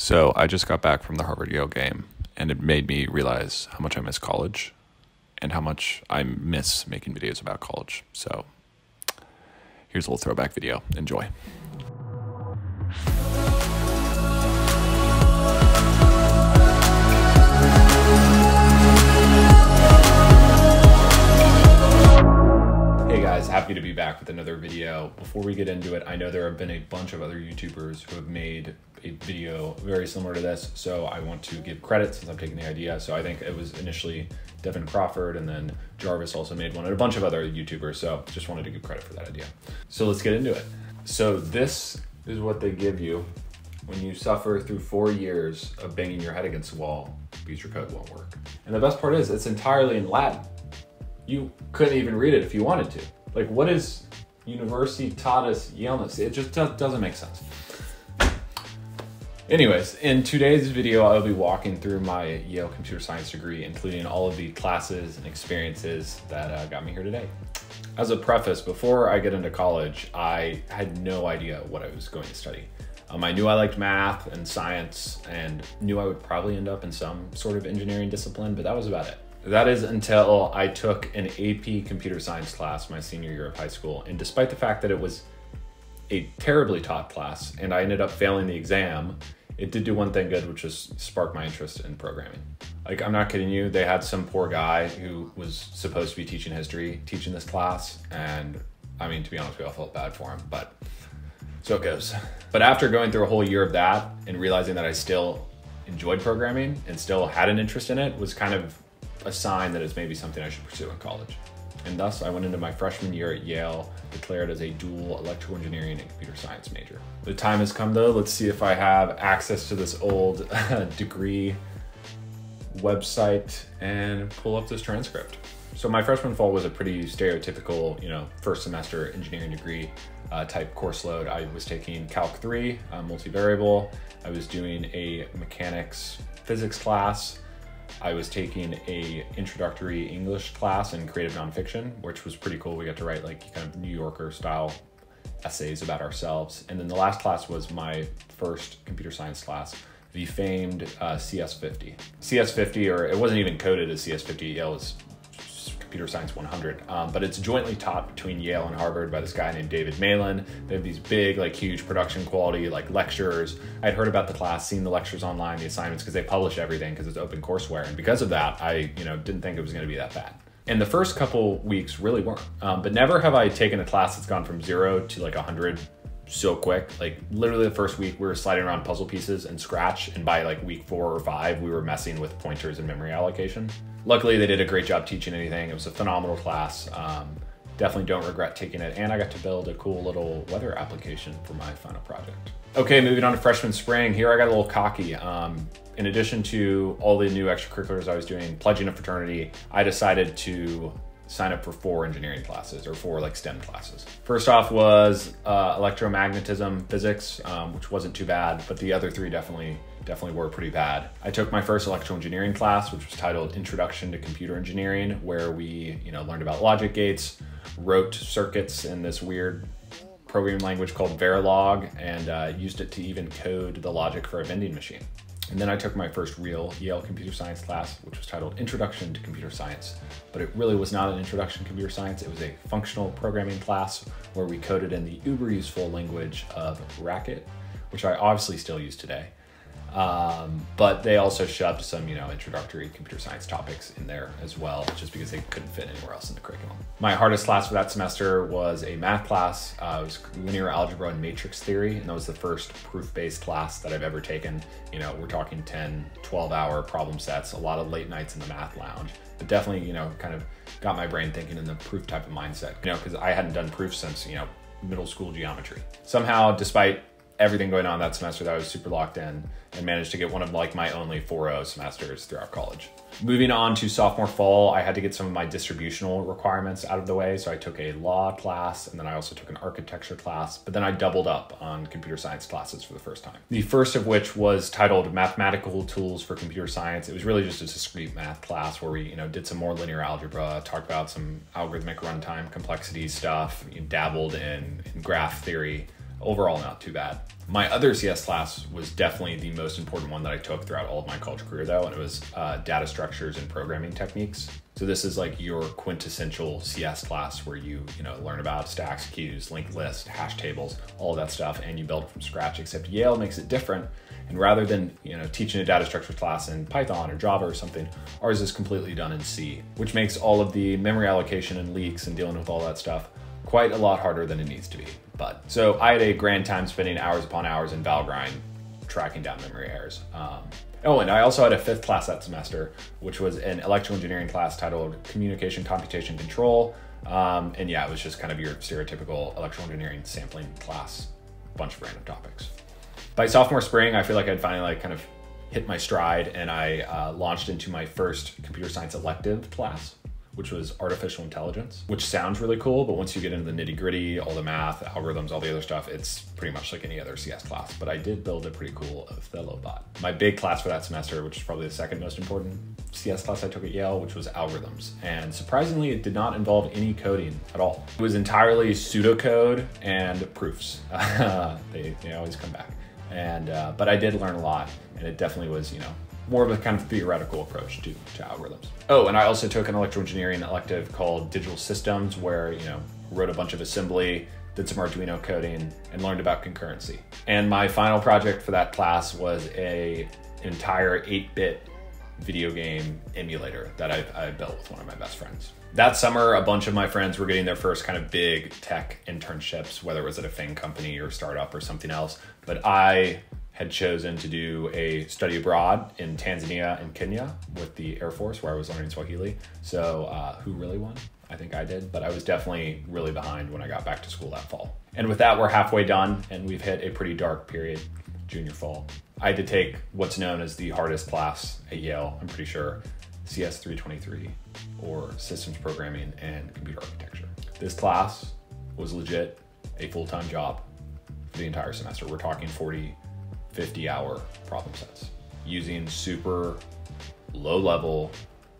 So I just got back from the Harvard Yale game, and it made me realize how much I miss college and how much I miss making videos about college. So here's a little throwback video. Enjoy. Hey guys, happy to be back with another video. Before we get into it, I know there have been a bunch of other YouTubers who have made a video very similar to this, so I want to give credit since I'm taking the idea. So I think it was initially Devon Crawford and then Jarvis also made one and a bunch of other YouTubers, so just wanted to give credit for that idea. So let's get into it. So this is what they give you when you suffer through four years of banging your head against the wall because your code won't work. And the best part is it's entirely in Latin you couldn't even read it if you wanted to. Like, what is Universitatis Yalensis? It just doesn't make sense. Anyways, in today's video, I'll be walking through my Yale computer science degree, including all of the classes and experiences that uh, got me here today. As a preface, before I get into college, I had no idea what I was going to study. Um, I knew I liked math and science and knew I would probably end up in some sort of engineering discipline, but that was about it. That is until I took an AP computer science class my senior year of high school. And despite the fact that it was a terribly taught class and I ended up failing the exam, it did do one thing good, which was spark my interest in programming. Like, I'm not kidding you, they had some poor guy who was supposed to be teaching history teaching this class. And I mean, to be honest, we all felt bad for him, but so it goes. But after going through a whole year of that and realizing that I still enjoyed programming and still had an interest in it was kind of a sign that it's maybe something I should pursue in college. And thus, I went into my freshman year at Yale, declared as a dual electrical engineering and computer science major. The time has come though, let's see if I have access to this old degree website and pull up this transcript. So my freshman fall was a pretty stereotypical, you know, first semester engineering degree uh, type course load. I was taking Calc 3, uh, multivariable. I was doing a mechanics physics class. I was taking a introductory English class in creative nonfiction, which was pretty cool. We got to write like kind of New Yorker style essays about ourselves. And then the last class was my first computer science class, the famed uh, CS50. CS50, or it wasn't even coded as CS50, it was Computer Science 100. Um, but it's jointly taught between Yale and Harvard by this guy named David Malan. They have these big, like huge production quality, like lectures. I'd heard about the class, seen the lectures online, the assignments, because they publish everything because it's open courseware. And because of that, I, you know, didn't think it was going to be that bad. And the first couple weeks really weren't. Um, but never have I taken a class that's gone from zero to like 100 so quick. Like literally the first week we were sliding around puzzle pieces and scratch. And by like week four or five, we were messing with pointers and memory allocation luckily they did a great job teaching anything. It was a phenomenal class. Um, definitely don't regret taking it. And I got to build a cool little weather application for my final project. Okay, moving on to freshman spring. Here I got a little cocky. Um, in addition to all the new extracurriculars I was doing, pledging a fraternity, I decided to sign up for four engineering classes or four like STEM classes. First off was uh, electromagnetism physics, um, which wasn't too bad, but the other three definitely definitely were pretty bad. I took my first electrical engineering class, which was titled Introduction to Computer Engineering, where we, you know, learned about logic gates, wrote circuits in this weird programming language called Verilog, and uh, used it to even code the logic for a vending machine. And then I took my first real Yale computer science class, which was titled Introduction to Computer Science. But it really was not an introduction to computer science. It was a functional programming class where we coded in the uber useful language of Racket, which I obviously still use today. Um, but they also shoved some, you know, introductory computer science topics in there as well, just because they couldn't fit anywhere else in the curriculum. My hardest class for that semester was a math class. Uh, it was linear algebra and matrix theory, and that was the first proof-based class that I've ever taken. You know, we're talking 10, 12-hour problem sets, a lot of late nights in the math lounge, but definitely, you know, kind of got my brain thinking in the proof type of mindset, you know, because I hadn't done proof since, you know, middle school geometry. Somehow, despite everything going on that semester that I was super locked in and managed to get one of like my only 4.0 semesters throughout college. Moving on to sophomore fall, I had to get some of my distributional requirements out of the way. So I took a law class and then I also took an architecture class, but then I doubled up on computer science classes for the first time. The first of which was titled Mathematical Tools for Computer Science. It was really just a discrete math class where we, you know, did some more linear algebra, talked about some algorithmic runtime complexity stuff, dabbled in, in graph theory, overall not too bad. My other CS class was definitely the most important one that I took throughout all of my college career, though, and it was uh, data structures and programming techniques. So this is like your quintessential CS class where you you know learn about stacks, queues, linked list, hash tables, all that stuff, and you build from scratch. Except Yale makes it different, and rather than you know teaching a data structures class in Python or Java or something, ours is completely done in C, which makes all of the memory allocation and leaks and dealing with all that stuff quite a lot harder than it needs to be. But so I had a grand time spending hours upon hours in Valgrind tracking down memory errors. Um, oh, and I also had a fifth class that semester, which was an electrical engineering class titled Communication Computation Control. Um, and yeah, it was just kind of your stereotypical electrical engineering sampling class, bunch of random topics. By sophomore spring, I feel like I'd finally like kind of hit my stride and I uh, launched into my first computer science elective class which was artificial intelligence, which sounds really cool, but once you get into the nitty gritty, all the math, algorithms, all the other stuff, it's pretty much like any other CS class. But I did build a pretty cool Othello bot. My big class for that semester, which is probably the second most important CS class I took at Yale, which was algorithms. And surprisingly, it did not involve any coding at all. It was entirely pseudocode and proofs. they, they always come back. And, uh, but I did learn a lot and it definitely was, you know, more of a kind of theoretical approach to, to algorithms. Oh, and I also took an electrical engineering elective called digital systems where, you know, wrote a bunch of assembly, did some Arduino coding, and learned about concurrency. And my final project for that class was a entire 8-bit video game emulator that I, I built with one of my best friends. That summer, a bunch of my friends were getting their first kind of big tech internships, whether it was at a FANG company or startup or something else. But I had chosen to do a study abroad in Tanzania and Kenya with the Air Force, where I was learning Swahili. So, uh, who really won? I think I did, but I was definitely really behind when I got back to school that fall. And with that, we're halfway done, and we've hit a pretty dark period, junior fall. I had to take what's known as the hardest class at Yale, I'm pretty sure, CS 323, or Systems Programming and Computer Architecture. This class was legit a full time job for the entire semester. We're talking 40 50 hour problem sets using super low level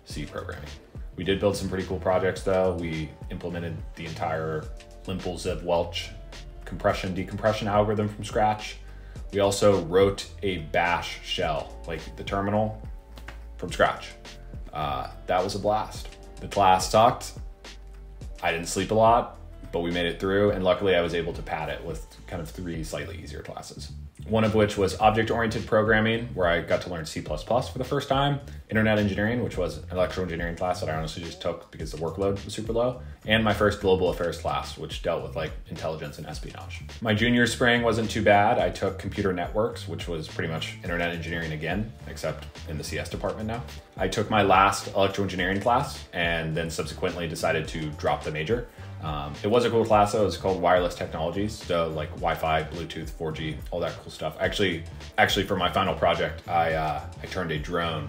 C programming. We did build some pretty cool projects though. We implemented the entire Lempel Welch compression decompression algorithm from scratch. We also wrote a bash shell, like the terminal, from scratch. Uh, that was a blast. The class sucked. I didn't sleep a lot, but we made it through, and luckily I was able to pad it with kind of three slightly easier classes one of which was object oriented programming, where I got to learn C for the first time, internet engineering, which was an electrical engineering class that I honestly just took because the workload was super low, and my first global affairs class, which dealt with like intelligence and espionage. My junior spring wasn't too bad. I took computer networks, which was pretty much internet engineering again, except in the CS department now. I took my last electrical engineering class and then subsequently decided to drop the major. Um, it was a cool class though. It was called wireless technologies, so like Wi-Fi, Bluetooth, 4G, all that cool stuff. Actually, actually for my final project, I uh, I turned a drone,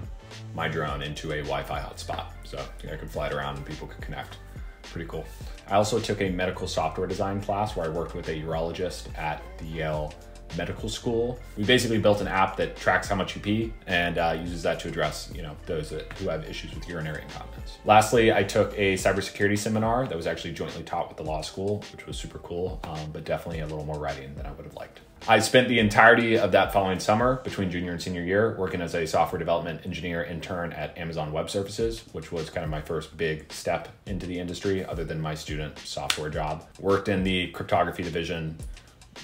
my drone, into a Wi-Fi hotspot, so I could fly it around and people could connect. Pretty cool. I also took a medical software design class where I worked with a urologist at the Yale medical school. We basically built an app that tracks how much you pee and uh, uses that to address, you know, those that, who have issues with urinary incontinence. Lastly, I took a cybersecurity seminar that was actually jointly taught with the law school, which was super cool, um, but definitely a little more writing than I would have liked. I spent the entirety of that following summer between junior and senior year working as a software development engineer intern at Amazon Web Services, which was kind of my first big step into the industry other than my student software job. Worked in the cryptography division,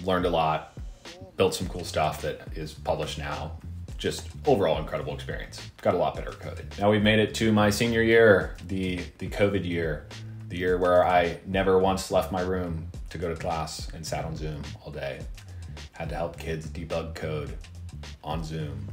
learned a lot, built some cool stuff that is published now. Just overall incredible experience. Got a lot better coded. Now we've made it to my senior year, the the COVID year, the year where I never once left my room to go to class and sat on Zoom all day. Had to help kids debug code on Zoom.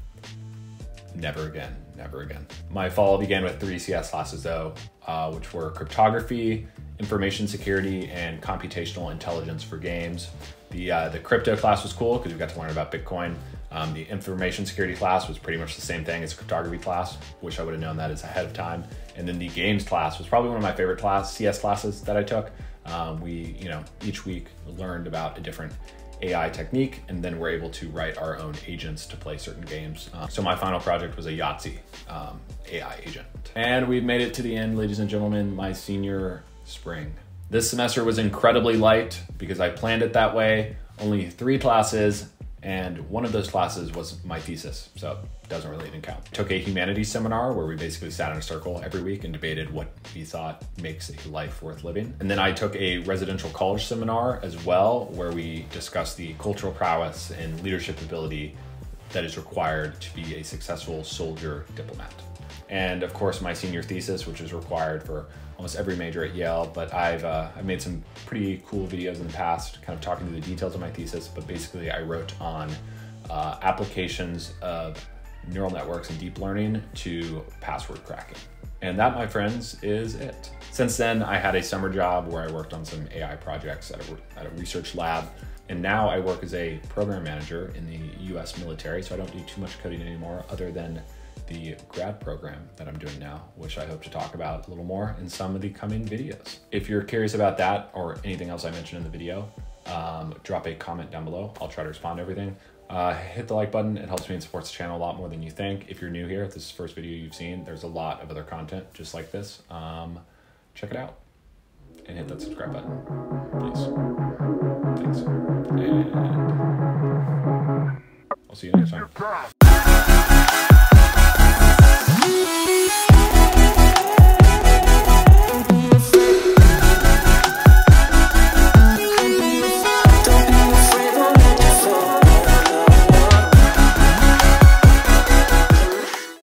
Never again, never again. My fall began with three CS classes though, uh, which were cryptography, information security, and computational intelligence for games. The, uh, the crypto class was cool because we got to learn about Bitcoin. Um, the information security class was pretty much the same thing as cryptography class. Wish I would have known that as ahead of time. And then the games class was probably one of my favorite class CS classes that I took. Um, we, you know, each week learned about a different AI technique, and then we're able to write our own agents to play certain games. Uh, so my final project was a Yahtzee um, AI agent. And we've made it to the end, ladies and gentlemen, my senior spring. This semester was incredibly light because I planned it that way. only three classes, and one of those classes was my thesis, so it doesn't really even count. Took a humanities seminar where we basically sat in a circle every week and debated what we thought makes a life worth living. And then I took a residential college seminar as well, where we discussed the cultural prowess and leadership ability that is required to be a successful soldier diplomat. And of course, my senior thesis, which is required for almost every major at Yale, but I've, uh, I've made some pretty cool videos in the past, kind of talking through the details of my thesis. But basically, I wrote on uh, applications of neural networks and deep learning to password cracking. And that, my friends, is it. Since then, I had a summer job where I worked on some AI projects at a, at a research lab. And now I work as a program manager in the US military, so I don't do too much coding anymore other than the grad program that I'm doing now, which I hope to talk about a little more in some of the coming videos. If you're curious about that or anything else I mentioned in the video, um, drop a comment down below. I'll try to respond to everything. Uh, hit the like button. It helps me and supports the channel a lot more than you think. If you're new here, this is the first video you've seen, there's a lot of other content just like this. Um, check it out and hit that subscribe button, please. Thanks. And I'll see you next time.